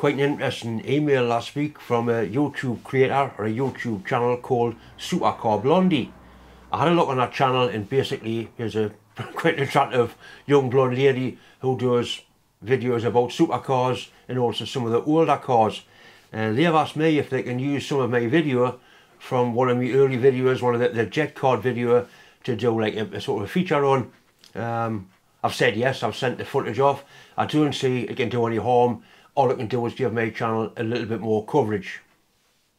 Quite an interesting email last week from a YouTube creator or a YouTube channel called Supercar Blondie. I had a look on that channel and basically there's a quite attractive young blonde lady who does videos about supercars and also some of the older cars. And they've asked me if they can use some of my video from one of my early videos, one of the, the jet card video to do like a, a sort of feature on. Um, I've said yes, I've sent the footage off. I don't see it can do any harm all I can do is give my channel a little bit more coverage.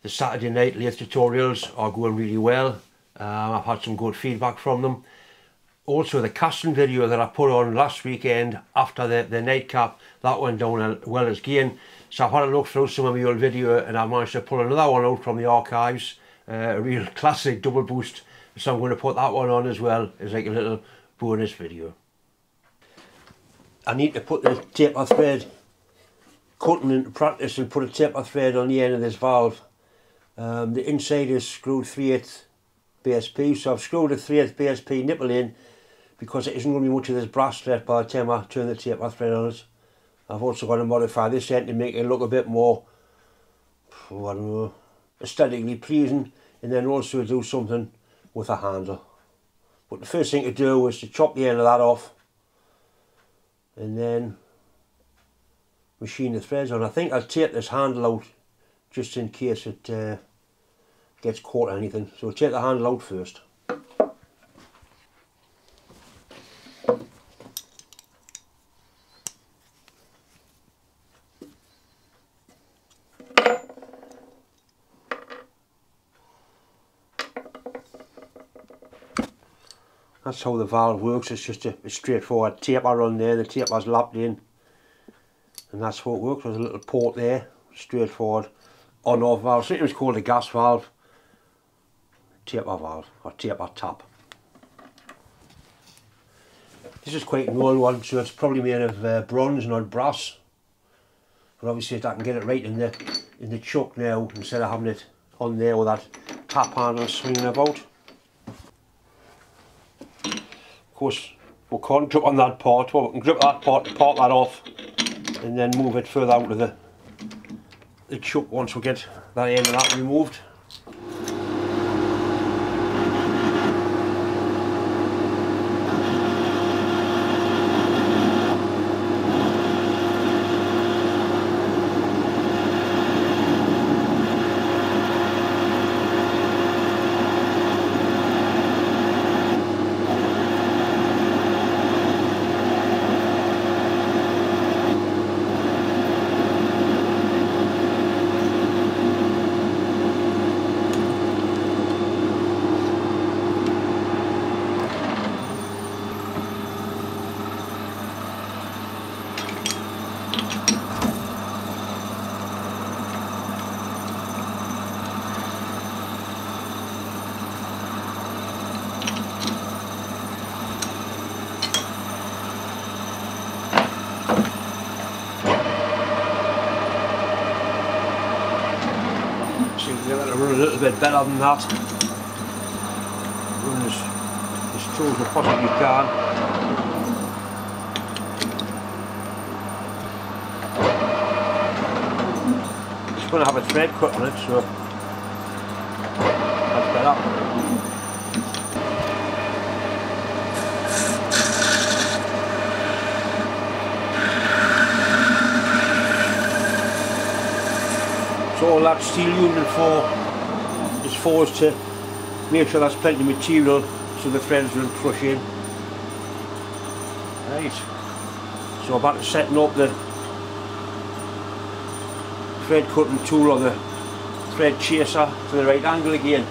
The Saturday night lathe tutorials are going really well. Um, I've had some good feedback from them. Also the casting video that I put on last weekend after the, the nightcap, that went down well as again. So I've had a look through some of my old video and I managed to pull another one out from the archives. Uh, a real classic double boost. So I'm going to put that one on as well as like a little bonus video. I need to put the tape taper thread cutting into practice and put a taper thread on the end of this valve. Um, the inside is screwed 3 8 BSP, so I've screwed a 3 8 BSP nipple in because it isn't going to be much of this brass thread by the time I turn the taper thread on it. I've also got to modify this end to make it look a bit more, I don't know, aesthetically pleasing and then also do something with a handle. But the first thing to do is to chop the end of that off and then machine the threads on. I think I'll take this handle out just in case it uh, gets caught or anything. So I'll take the handle out first. That's how the valve works, it's just a, a straightforward taper on there, the taper's lapped in and that's it works. There's a little port there, straightforward on off valve. So it was called a gas valve, taper valve or taper tap. This is quite an old one, so it's probably made of uh, bronze, not brass. But obviously if I can get it right in the in the chuck now instead of having it on there with that tap handle swinging about. Of course, we can't grip on that part, well we can grip that part, part that off and then move it further out of the, the chuck once we get that end of that removed. run a little bit better than that. Run as, as true as we possibly can. Going to have a thread cut on it, so that's better. All that steel unit for forced to make sure there's plenty of material so the threads don't crush in. Right, so about to setting up the thread cutting tool or the thread chaser to the right angle again.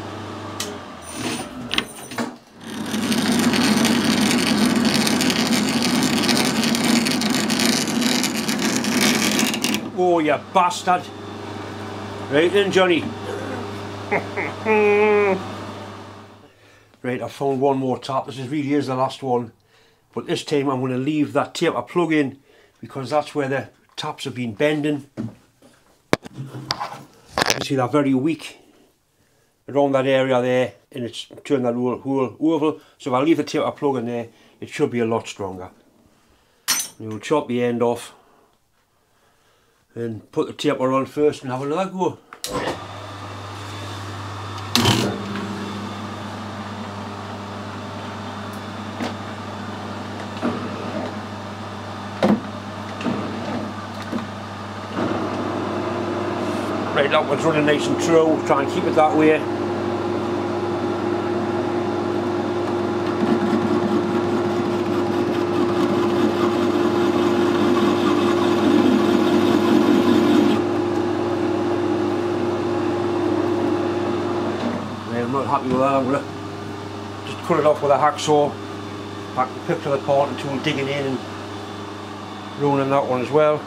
Oh you bastard! Right then Johnny, right, I found one more tap. This is really is the last one. But this time I'm going to leave that taper plug in because that's where the taps have been bending. You see they're very weak around that area there and it's turned that whole, whole oval. So if I leave the taper plug in there, it should be a lot stronger. We'll chop the end off and put the taper on first and have another go. That running nice and true, try and keep it that way. I'm not happy with that. I'm going to just cut it off with a hacksaw. Back the picture of the part tool digging in and ruining that one as well.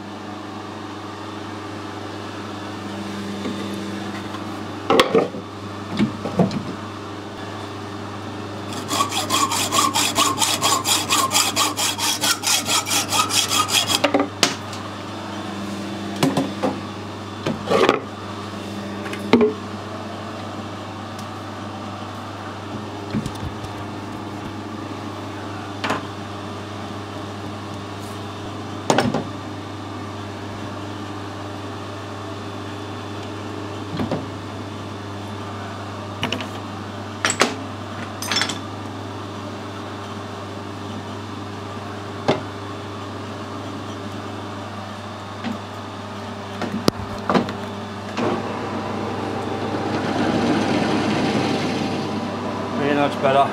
that's better.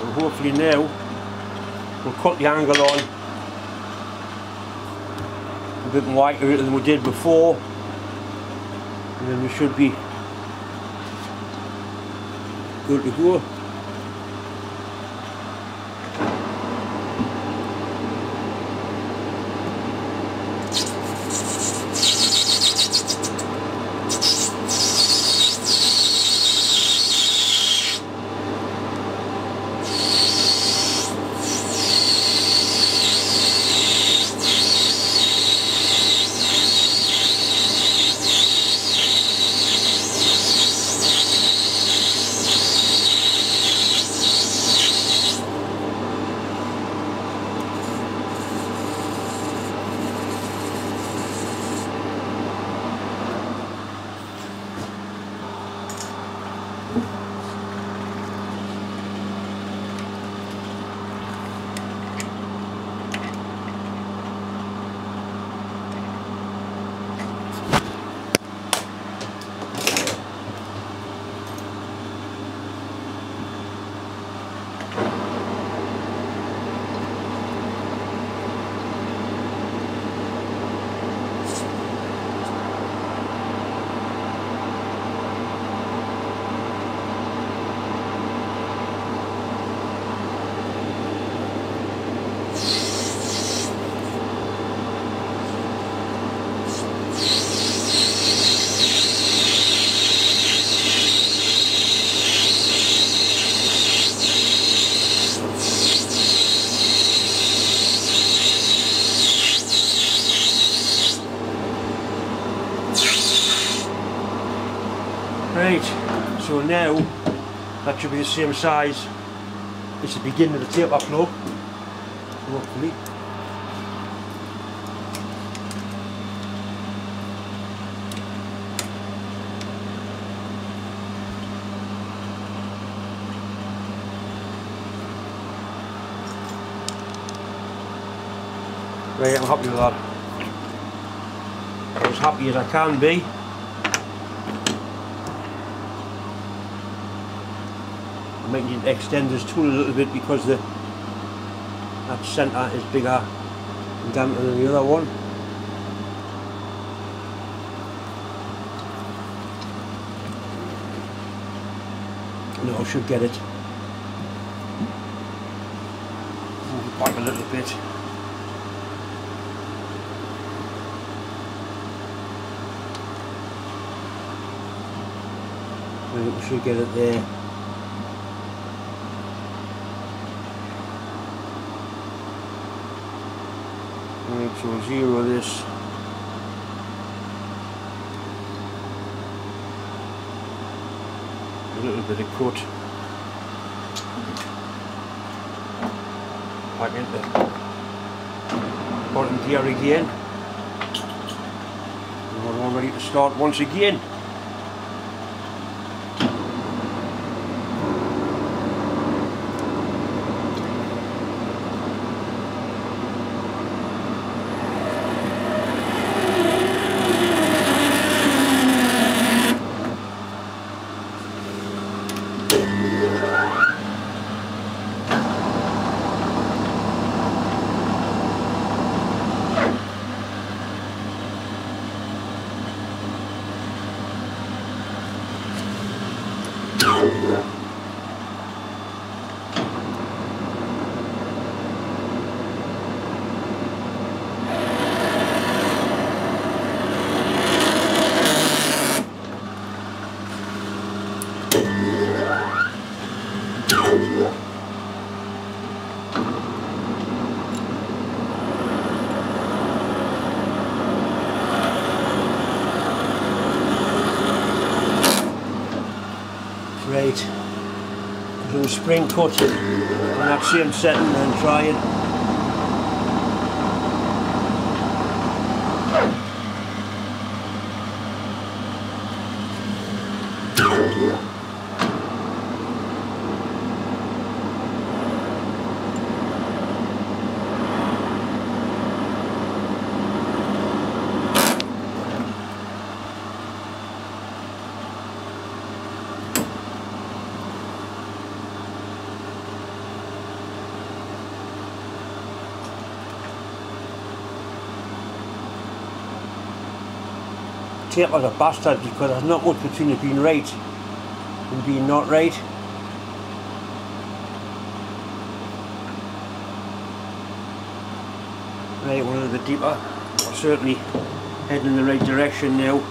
And hopefully now we'll cut the angle on a bit wider than we did before and then we should be good to go. So now that should be the same size as the beginning of the taper plug. Hopefully. Right, I'm happy with that. As happy as I can be. Might need to extend this tool a little bit because the that centre is bigger and damper than the other one. No, I should get it. Move it back a little bit. Maybe we should get it there. So zero this. A little bit of cut. Back into bottom gear again. And we're all ready to start once again. Right, do a and on that same setting and try it. Tape like a bastard because there's not much between it being right and being not right. Right, one of the deeper. certainly heading in the right direction now.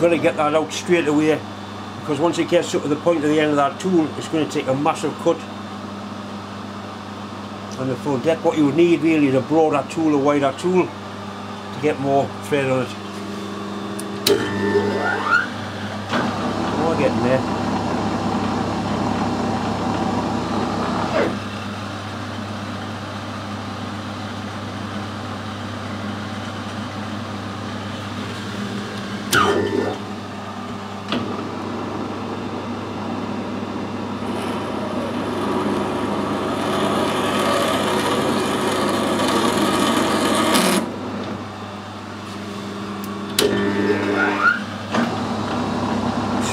Got to get that out straight away because once it gets up to the point of the end of that tool it's going to take a massive cut on the full depth. What you would need really is a broader tool, a wider tool to get more thread on it. We're getting there.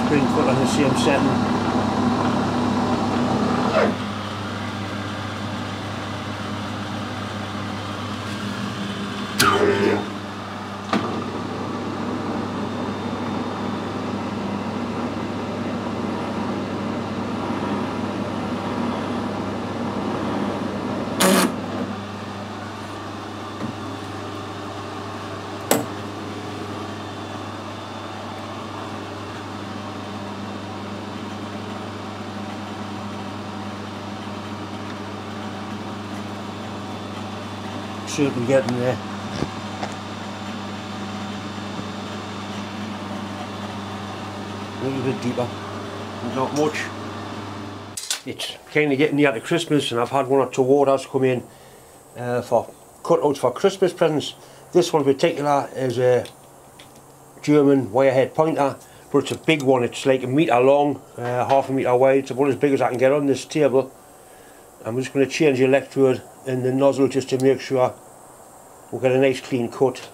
Spring cut on the same setting. Certainly getting there. A little bit deeper, not much. It's kind of getting near to Christmas and I've had one or two orders come in uh, for cutouts for Christmas presents. This one in particular is a German wirehead pointer but it's a big one, it's like a metre long, uh, half a metre wide, it's about as big as I can get on this table. I'm just going to change the electrode in the nozzle just to make sure we'll get a nice clean cut.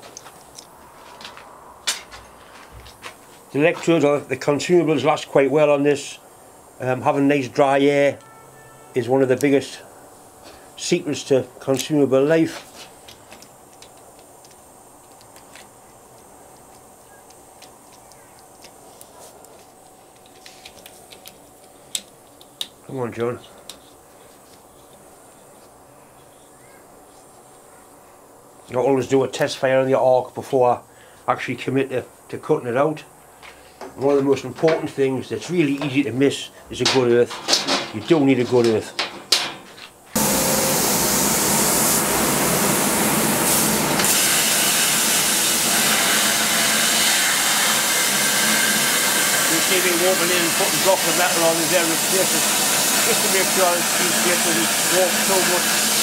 The electrodes, or the consumables last quite well on this. Um, having nice dry air is one of the biggest secrets to consumable life. Come on John. I always do a test fire on the arc before I actually commit to, to cutting it out. One of the most important things that's really easy to miss is a good earth. You do need a good earth. You see me walking in and putting blocks of metal on various places just to make sure it keeps getting warped so much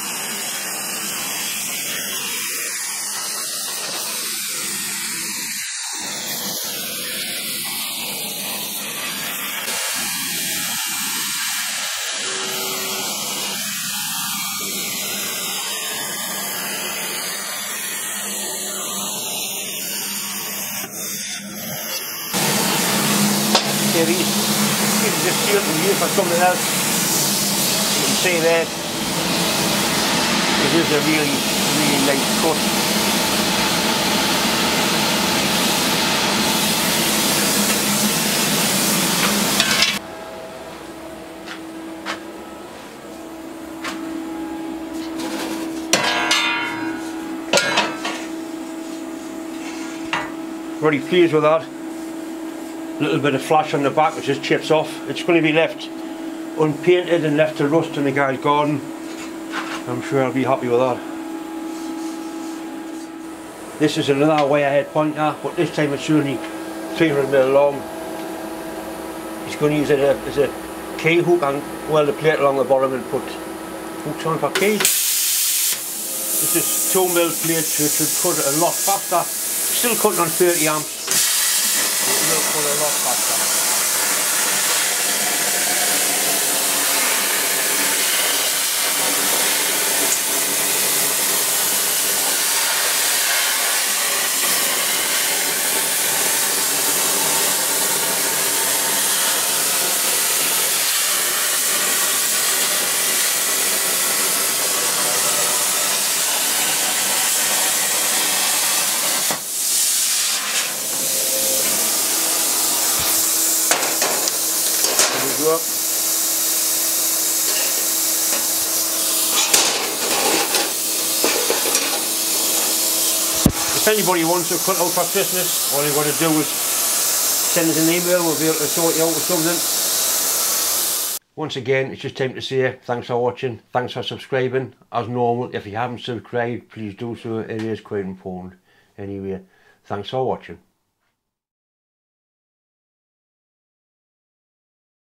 something else. You can see that it is a really, really nice cut. Really pleased with that A little bit of flash on the back which just chips off. It's going to be left unpainted and left to rust in the guy's garden. I'm sure I'll be happy with that. This is another wire head pointer, ah, but this time it's only 300mm long. He's going to use it as a key hook and weld the plate along the bottom and put hooks on for keys. This is 2mm plate so it should cut it a lot faster. Still cutting on 30 amps con la If anybody wants a cut out for Christmas, all you've got to do is send us an email, we'll be able to sort you out with something. Once again, it's just time to say thanks for watching, thanks for subscribing. As normal, if you haven't subscribed, please do so, it is quite important. Anyway, thanks for watching.